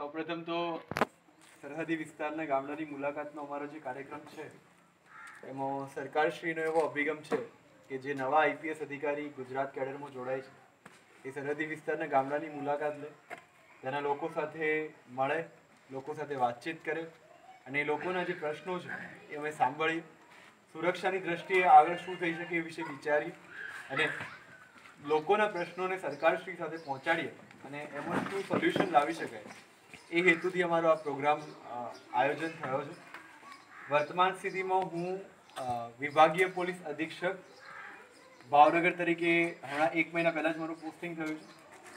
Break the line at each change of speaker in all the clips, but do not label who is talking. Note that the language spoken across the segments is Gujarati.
સૌપ્રથમ તો સરહદી વિસ્તારના ગામડાની મુલાકાતનો અમારો જે કાર્યક્રમ છે, એમાં સરકારશ્રીનો એવો અભિગમ છે કે જે નવા આઈપીએસ અધિકારી ગુજરાત કેડરમાં જોડાય છે. એ સરહદી વિસ્તારના ગામડાની મુલાકાત લે, તેના લોકો સાથે મળે, લોકો સાથે વાતચીત કરે અને એ લોકોના જે પ્રશ્નો છે એ અમે સાંભળી સુરક્ષાની દ્રષ્ટિએ આગળ શું થઈ શકે એ વિશે વિચારી અને લોકોના પ્રશ્નોને સરકારશ્રી સાથે પહોંચાડીએ અને એમાં શું સોલ્યુશન લાવી શકાય. એ હેતુથી અમારો આ પ્રોગ્રામ આયોજન થયો છે. વર્તમાન સ્થિતિમાં હું વિભાગીય પોલીસ અધિક્ષક ભાવનગર તરીકે હમણાં એક મહિના પહેલાં જ મારું પોસ્ટિંગ થયું છે.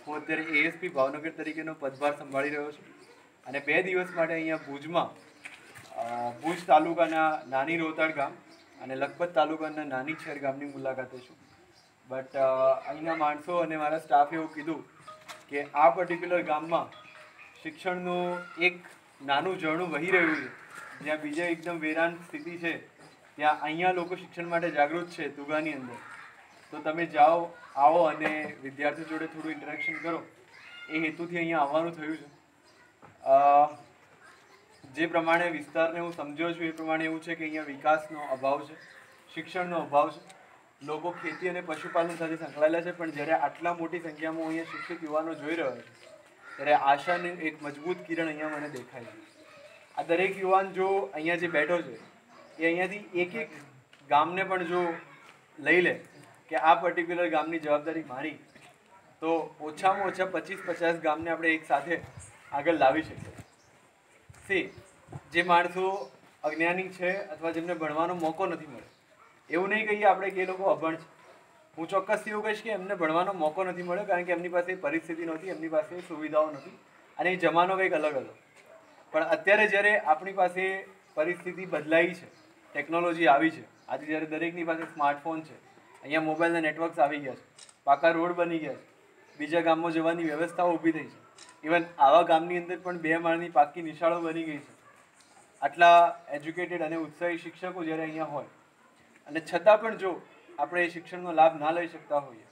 હું અત્યારે એએસપી ભાવનગર તરીકેનો પદભાર સંભાળી રહ્યો છું. અને બે દિવસ માટે અહીંયા ભુજમાં ભુજ તાલુકાના નાની રોતાડ ગામ અને લખપત તાલુકાના નાની છેર ગામની મુલાકાતે છું. બટ અહીંના માણસો અને મારા સ્ટાફે એવું કીધું કે આ પર્ટિક્યુલર ગામમાં શિક્ષણનું એક નાનું ઝરણું વહી રહ્યું છે. જ્યાં બીજા એકદમ વેરાન સ્થિતિ છે. ત્યાં અહીંયા લોકો શિક્ષણ માટે જાગૃત છે તુગાની અંદર. તો તમે જાઓ, આવો અને વિદ્યાર્થીઓ જોડે થોડું ઇન્ટરેક્શન કરો. એ હેતુથી અહીંયા આવવાનું થયું છે. જે પ્રમાણે વિસ્તારને હું સમજ્યો છું, એ પ્રમાણે એવું છે કે અહીંયા વિકાસનો અભાવ છે, શિક્ષણનો અભાવ છે. લોકો ખેતી અને પશુપાલન સાથે સંકળાયેલા છે, પણ જ્યારે આટલા મોટી સંખ્યામાં અહીંયા શિક્ષિત યુવાનો જોઈ રહ્યો છું ત્યારે આશાની એક મજબૂત કિરણ અહીંયા મને દેખાય છે. આ દરેક યુવાન જો અહીંયા જે બેઠો છે, એ અહીંયાથી એક એક ગામને પણ જો લઈ લે કે આ પર્ટિક્યુલર ગામની જવાબદારી મારી, તો ઓછામાં ઓછા પચીસ પચાસ ગામને આપણે એક સાથે આગળ લાવી શકીએ. સી, જે માણસો અજ્ઞાની છે અથવા જેમને ભણવાનો મોકો નથી મળ્યો એવું નહીં કહીએ આપણે કે એ લોકો અભણ છે. હું ચોક્કસથી એવું કહીશ કે એમને ભણવાનો મોકો નથી મળ્યો, કારણ કે એમની પાસે પરિસ્થિતિ નહોતી, એમની પાસે સુવિધાઓ નથી અને એ જમાનો કંઈક અલગ હતો. પણ અત્યારે જ્યારે આપણી પાસે પરિસ્થિતિ બદલાઈ છે, ટેકનોલોજી આવી છે, આજે જ્યારે દરેકની પાસે સ્માર્ટફોન છે, અહીંયા મોબાઈલના નેટવર્ક્સ આવી ગયા છે, પાકા રોડ બની ગયા છે, બીજા ગામમાં જવાની વ્યવસ્થાઓ ઊભી થઈ છે, ઇવન આવા ગામની અંદર પણ બે માળની પાકી નિશાળો બની ગઈ છે. આટલા એજ્યુકેટેડ અને ઉત્સાહી શિક્ષકો જ્યારે અહીંયા હોય, અને છતાં પણ જો આપણે એ શિક્ષણનો લાભ ના લઈ શકતા હોઈએ.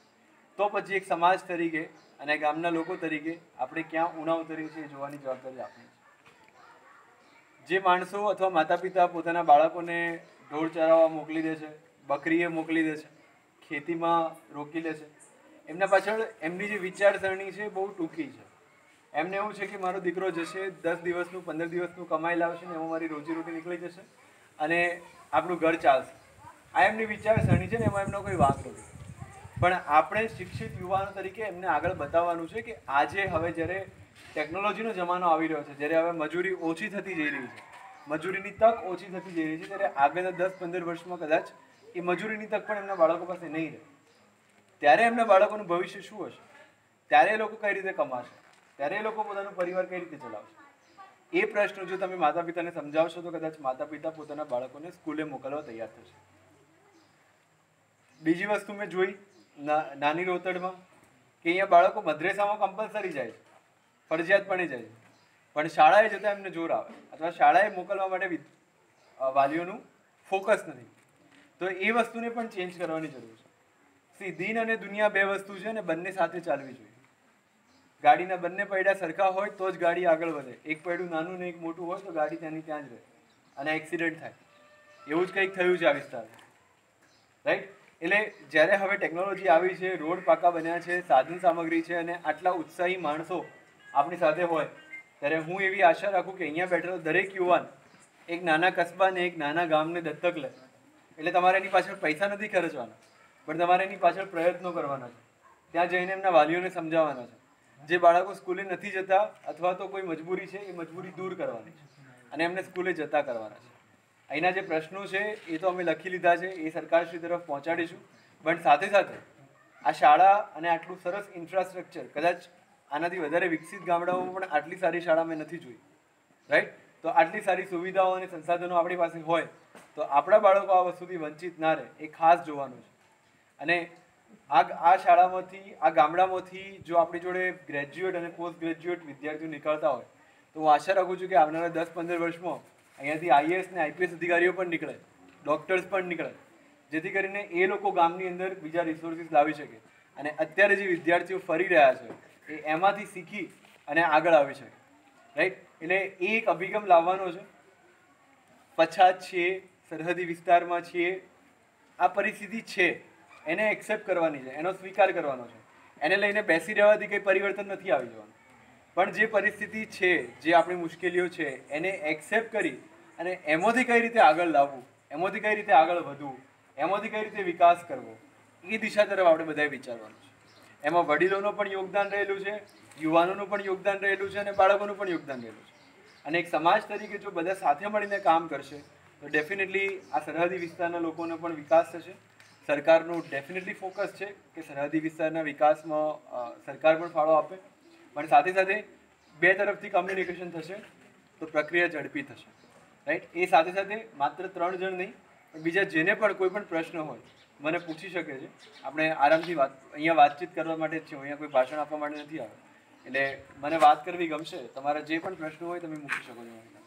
તો પછી એક સમાજ તરીકે અને ગામના લોકો તરીકે આપણે ક્યાં ઉણા ઉતરીએ છીએ એ જોવાની જવાબદારી આપણી જે માણસો અથવા માતા પિતા પોતાના બાળકોને ઢોર ચરાવવા મોકલી દે છે, બકરીએ મોકલી દે છે, ખેતીમાં રોકી લે છે, એમના પાછળ એમની જે વિચારસરણી છે બહુ ટૂંકી છે. એમને એવું છે કે મારો દીકરો જશે, દસ દિવસનું, પંદર દિવસનું કમાઈ લાવશે ને એમાં મારી રોજીરોટી નીકળી જશે અને આપણું ઘર ચાલશે. આ એમની વિચારસરણી છે ને એમાં એમનો કોઈ વાંક નથી. પણ આપણે શિક્ષિત યુવાનો તરીકે એમને આગળ બતાવવાનું છે કે આજે હવે જ્યારે ટેકનોલોજીનો જમાનો આવી રહ્યો છે, જ્યારે હવે મજૂરી ઓછી થતી જઈ રહી છે, મજૂરીની તક ઓછી થતી જઈ રહી છે, ત્યારે આગળના દસ પંદર વર્ષમાં કદાચ એ મજૂરીની તક પણ એમના બાળકો પાસે નહીં રહે. ત્યારે એમના બાળકોનું ભવિષ્ય શું હશે? ત્યારે એ લોકો કઈ રીતે કમાશે? ત્યારે એ લોકો પોતાનો પરિવાર કઈ રીતે ચલાવશે? એ પ્રશ્ન જો તમે માતા પિતાને સમજાવશો તો કદાચ માતા પિતા પોતાના બાળકોને સ્કૂલે મોકલવા તૈયાર થશે. બીજી વસ્તુ મેં જોઈ નાની રોતડમાં, કે અહીંયા બાળકો મદ્રેસામાં કમ્પલસરી જાય છે ફરજિયાતપણે જાય છે. પણ શાળાએ જતાં એમને જોર આવે, અથવા શાળાએ મોકલવા માટે વાલીઓનું ફોકસ નથી. તો એ વસ્તુને પણ ચેન્જ કરવાની જરૂર છે. સી, દિન અને દુનિયા બે વસ્તુ છે અને બંને સાથે ચાલવી જોઈએ. ગાડીના બંને પૈડા સરખા હોય તો જ ગાડી આગળ વધે. એક પૈડું નાનું ને એક મોટું હોય તો ગાડી ત્યાંની ત્યાં જ રહે. અને એક્સિડન્ટ થાય. એવું જ કંઈક થયું છે આ વિસ્તારમાં. રાઈટ એટલે જ્યારે હવે ટેકનોલોજી આવી છે, રોડ પાકા બન્યા છે, સાધન સામગ્રી છે અને આટલા ઉત્સાહી માણસો આપણી સાથે હોય, ત્યારે હું એવી આશા રાખું કે અહીંયા બેઠેલો દરેક યુવાન એક નાના કસ્બાને, એક નાના ગામને દત્તક લે. એટલે તમારે એની પાછળ પૈસા નથી ખર્ચવાના, પણ તમારે એની પાછળ પ્રયત્નો કરવાના છે. ત્યાં જઈને એમના વાલીઓને સમજાવવાના છે. જે બાળકો સ્કૂલે નથી જતા અથવા તો કોઈ મજબૂરી છે, એ મજબૂરી દૂર કરવાની છે અને એમને સ્કૂલે જતા કરવાના છે. અહીંના જે પ્રશ્નો છે, એ તો અમે લખી લીધા છે, એ સરકારશ્રી તરફ પહોંચાડીશું. પણ સાથે સાથે આ શાળા અને આટલું સરસ ઇન્ફ્રાસ્ટ્રક્ચર કદાચ આનાથી વધારે વિકસિત ગામડાઓમાં પણ આટલી સારી શાળા મેં નથી જોઈ. રાઈટ તો આટલી સારી સુવિધાઓ અને સંસાધનો આપણી પાસે હોય, તો આપણા બાળકો આ વસ્તુથી વંચિત ના રહે, એ ખાસ જોવાનું છે. અને આ આ શાળામાંથી, આ ગામડામાંથી જો આપણી જોડે ગ્રેજ્યુએટ અને પોસ્ટ ગ્રેજ્યુએટ વિદ્યાર્થીઓ નીકળતા હોય, તો હું આશા રાખું છું કે આવનારા દસ પંદર વર્ષમાં અહીંયાથી આઈએએસ ને આઈપીએસ અધિકારીઓ પણ નીકળે ડૉક્ટર્સ પણ નીકળે, જેથી કરીને એ લોકો ગામની અંદર બીજા રિસોર્સિસ લાવી શકે. અને અત્યારે જે વિદ્યાર્થીઓ ફરી રહ્યા છે, એ એમાંથી શીખી અને આગળ આવી શકે. રાઈટ એટલે એ એક અભિગમ લાવવાનો છે. પછાત છીએ, સરહદી વિસ્તારમાં છીએ, આ પરિસ્થિતિ છે, એને એક્સેપ્ટ કરવાની છે, એનો સ્વીકાર કરવાનો છે. એને લઈને બેસી રહેવાથી કંઈ પરિવર્તન નથી આવી જવાનું. પણ જે પરિસ્થિતિ છે, જે આપણી મુશ્કેલીઓ છે, એને એક્સેપ્ટ કરી અને એમાંથી કઈ રીતે આગળ લાવવું? એમાંથી કઈ રીતે આગળ વધવું? એમાંથી કઈ રીતે વિકાસ કરવો? એ દિશા તરફ આપણે બધાએ વિચારવાનું છે. એમાં વડીલોનું પણ યોગદાન રહેલું છે, યુવાનોનું પણ યોગદાન રહેલું છે અને બાળકોનું પણ યોગદાન રહેલું છે. અને એક સમાજ તરીકે જો બધા સાથે મળીને કામ કરશે, તો ડેફિનેટલી આ સરહદી વિસ્તારના લોકોનો પણ વિકાસ થશે. સરકારનું ડેફિનેટલી ફોકસ છે કે સરહદી વિસ્તારના વિકાસમાં સરકાર પણ ફાળો આપે. પણ સાથે સાથે બે તરફથી કમ્યુનિકેશન થશે, તો પ્રક્રિયા ઝડપી થશે. રાઈટ એ સાથે સાથે માત્ર ત્રણ જણ નહીં, પણ બીજા જેને પણ કોઈ પણ પ્રશ્ન હોય, મને પૂછી શકે છે. આપણે આરામથી વાત, અહીંયા વાતચીત કરવા માટે જ છે અહીંયા કોઈ ભાષણ આપવા માટે નથી આવ્યો એટલે મને વાત કરવી ગમશે. તમારા જે પણ પ્રશ્નો હોય તમે મૂકી શકો છો.